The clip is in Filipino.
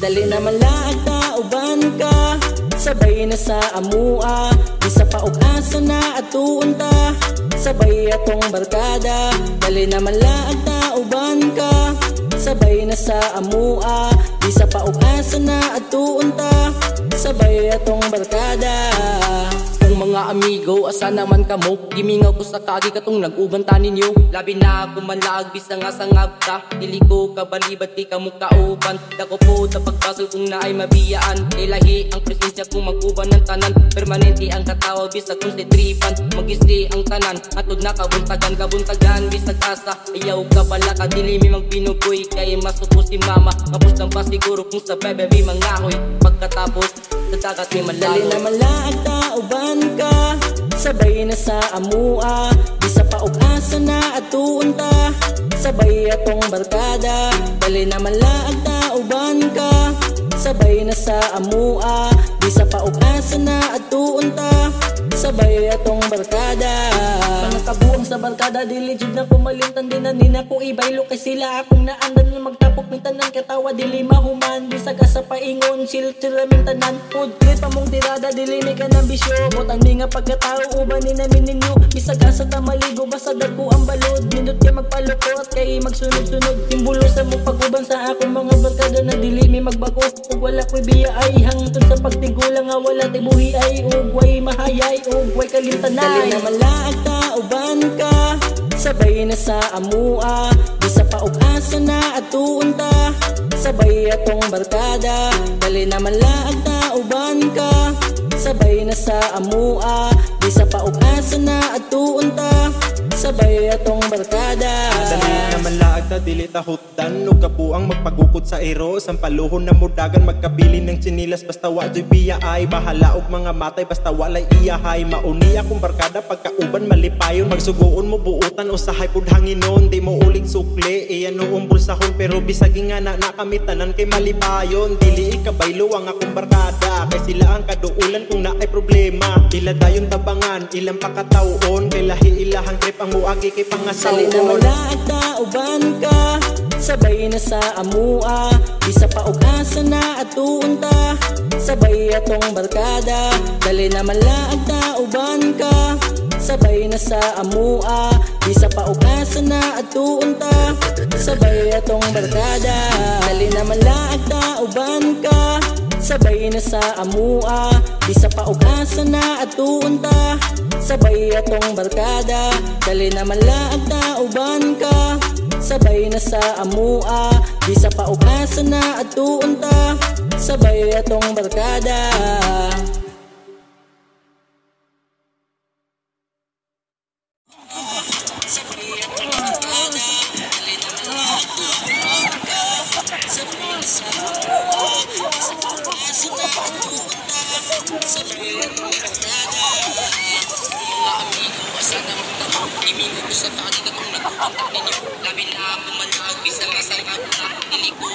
Dali na malaag uban ka. Sabay na sa amua. Isa pa og asa na atuon ta Sabay atong barkada. Dali na malaag uban ka. Sabay na sa amua. Isa pa og asa na atuon ta Sabay atong barkada mga amigo, asa naman kamo Gimingaw ko sa kagi katong nag-ubanta ninyo. Labi na ako manlaag, bisa nga sangab ka. Dili ko kabalibat, di ka mo kauban? Dako po sa pagbasol kung na ay mabiyaan. Ilahi ang presensya kung mag-uban ng tanan. Permanente ang katawag, bisa kung tripan Mag-isdi ang tanan, atod na kabuntagan Kabuntagan, bisa kasa Ayaw ka pala ka, dili mi magpinugoy Kaya masuko si mama, kapos lang pa siguro kung sa bebe mi mangahoy Pagkatapos, sa dagat mi malayo. Dali na malaag na uban ka Sabay na sa amua. Bisa pa og asa na atuon ta Sabay atong barkada. Dali na malaag na uban ka Sabay na sa amua. Bisa pa og asa na atuon ta Sabay atong barkada. Mga kabuang sa barkada Dili na kumalintan din na nina ko ibaylo. Kay sila akong naandan na magtapok Mintanan katawa dili mahuman ka sa paingon Sil sila mintanan Food clip among tirada Dili ni ka ng bisyo. Nga pagkatao Uban ni namin ninyo. Bisa ka sa tamaligo Basta dagko ang balod Nindot kay magpalukot Kay magsunod-sunod. Simbolo sa mong paguban Sa akong mga barkada Na dili mi magbako Ug wala ko'y biya ay Hangtod sa pagtigulang nga wala tay buhi ay Ug way mahayay Ug way kalimtanay Dali na. Malaag na uban ka. Sabay na sa amua. Bisa pa og asa na atuon ta Sabay atong barkada. Dali na malaag na uban ka. Sabay na sa amua. Bisa pa og asa na atuon ta Sabay atong barkada. Dali naman laag na dili tahutan. Ug kapuang magpagukod sa ero Sampaluhon na mudagan magkabili ng chinilas Basta wa joy biya ay Bahala. Og mga matay basta walay iyahay Mauni akong barkada pagkauban malipayon. Magsugoon mo buutan usahay pud hanginon. Di mo uling sukli Iyan noong bulsahon pero bisagi nga na kami tanan kay malipayon. Dili ikabaylo ang akong barkada. Kay sila ang kaduulan kung na ay problema. Ila dayon tabangan ilang pakataon Kay lahi ilahang trip ang muagi kay Dali na malaag uban ka Sabay na sa amua. Bisa pa og asa na atuon ta Sabay atong barkada. Dali na malaag uban ka Sabay na sa amua. Bisa pa og asa na atuon ta Sabay atong barkada. Dali na malaag uban ka Sabay na sa amua Bisa pa og asa na atuon ta Sabay atong barkada Dali na malaag na uban ka. Sabay na sa amua Bisa pa og asa na atuon ta Sabay atong barkada na pumalag, bisa nga sa kanta Dili ko